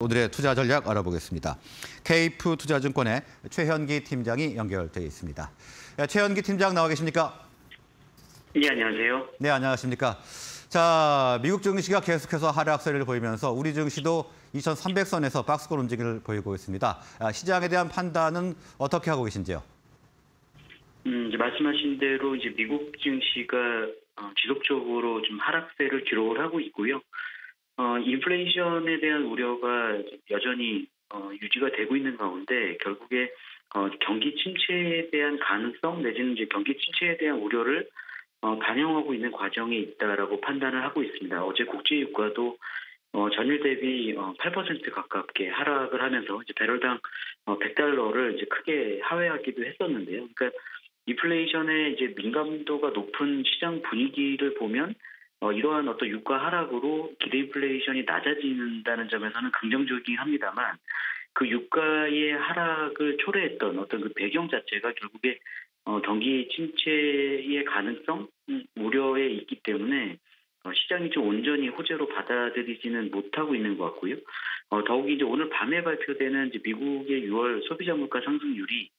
오늘의 투자 전략 알아보겠습니다. 케이프 투자증권의 최현기 팀장이 연결돼 있습니다. 예, 최현기 팀장 나와 계십니까? 네, 안녕하세요. 네, 안녕하십니까? 자, 미국 증시가 계속해서 하락세를 보이면서 우리 증시도 2,300선에서 박스권 움직임을 보이고 있습니다. 아, 시장에 대한 판단은 어떻게 하고 계신지요? 음, 이제 말씀하신 대로 이제 미국 증시가 어, 지속적으로 좀 하락세를 기록을 하고 있고요. 어, 인플레이션에 대한 우려가 여전히 어, 유지가 되고 있는 가운데 결국에 어, 경기 침체에 대한 가능성 내지는 이제 경기 침체에 대한 우려를 어, 반영하고 있는 과정에 있다라고 판단을 하고 있습니다. 어제 국제 유가도 어, 전일 대비 어, 8% 가깝게 하락을 하면서 이제 배럴당 어, 100달러를 이제 크게 하회하기도 했었는데요. 그러니까 인플레이션에 이제 민감도가 높은 시장 분위기를 보면 어, 이러한 어떤 유가 하락으로 기대 인플레이션이 낮아진다는 점에서는 긍정적이긴 합니다만 그 유가의 하락을 초래했던 어떤 그 배경 자체가 결국에 어, 경기 침체의 가능성 음, 우려에 있기 때문에 어, 시장이 좀 온전히 호재로 받아들이지는 못하고 있는 것 같고요. 어, 더욱이 이제 오늘 밤에 발표되는 미국의 6월 소비자 물가 상승률이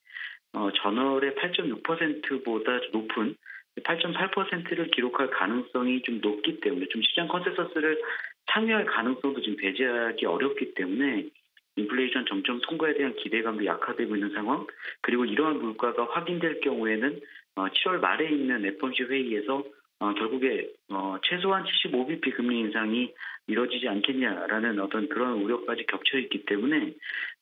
어, 전월의 8.6%보다 높은 8.8%를 기록할 가능성이 좀 높기 때문에 좀 시장 컨센서스를 상회할 가능성도 지금 배제하기 어렵기 때문에 인플레이션 정점 통과에 대한 기대감도 약화되고 있는 상황 그리고 이러한 물가가 확인될 경우에는 어, 7월 말에 있는 FOMC 회의에서 어, 결국에 어, 최소한 75bp 금리 인상이 이뤄지지 않겠냐라는 어떤 그런 우려까지 겹쳐 있기 때문에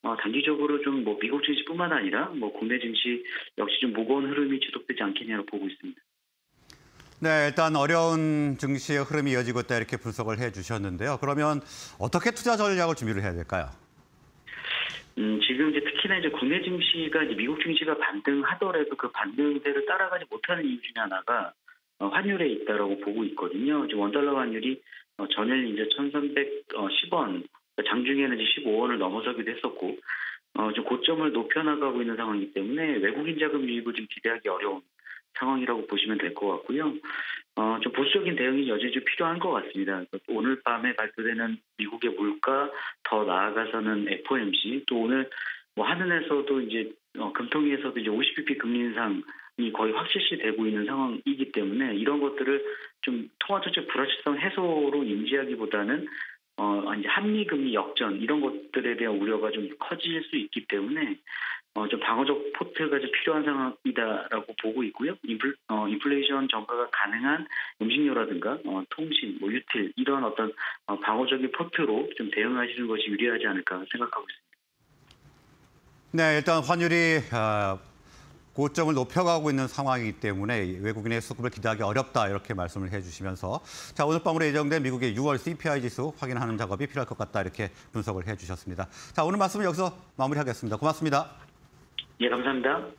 어, 단기적으로 좀 뭐 미국 증시뿐만 아니라 뭐 국내 증시 역시 좀 무거운 흐름이 지속되지 않겠냐고 보고 있습니다. 네, 일단 어려운 증시의 흐름이 이어지고 있다 이렇게 분석을 해주셨는데요. 그러면 어떻게 투자 전략을 준비를 해야 될까요? 음, 지금 이제 특히나 이제 국내 증시가 이제 미국 증시가 반등하더라도 그 반등세를 따라가지 못하는 이유 중에 하나가 어, 환율에 있다라고 보고 있거든요. 이제 원달러 환율이 어, 전일 이제 1,310원, 장중에는 이제 15원을 넘어서기도 했었고, 어, 좀 고점을 높여 나가고 있는 상황이기 때문에 외국인 자금 유입을 좀 기대하기 어려운 상황이라고 보시면 될 것 같고요. 어, 좀 보수적인 대응이 여전히 좀 필요한 것 같습니다. 오늘 밤에 발표되는 미국의 물가, 더 나아가서는 FOMC, 또 오늘 뭐 한은에서도 이제 어, 금통위에서도 이제 50bp 금리 인상이 거의 확실시 되고 있는 상황이기 때문에 이런 것들을 좀 통화 정책 불확실성 해소로 인지하기보다는 어 이제 한미 금리 역전 이런 것들에 대한 우려가 좀 커질 수 있기 때문에 어, 좀 방어적 포트가 좀 필요한 상황이다라고 보고 있고요. 인플, 어, 인플레이션 전가가 가능한 음식료라든가 어, 통신, 뭐 유틸 이런 어떤 어, 방어적인 포트로 좀 대응하시는 것이 유리하지 않을까 생각하고 있습니다. 네, 일단 환율이 아, 고점을 높여가고 있는 상황이기 때문에 외국인의 수급을 기대하기 어렵다 이렇게 말씀을 해주시면서 자 오늘 밤으로 예정된 미국의 6월 CPI 지수 확인하는 작업이 필요할 것 같다 이렇게 분석을 해주셨습니다. 자 오늘 말씀은 여기서 마무리하겠습니다. 고맙습니다. 예, 감사합니다.